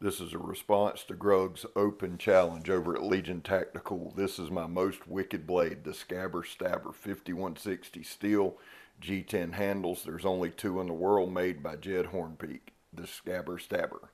This is a response to Grug's open challenge over at Legion Tactical. This is my most wicked blade, the Scabber Stabber 5160 steel G10 handles. There's only two in the world made by Jed Hornbeak, the Scabber Stabber.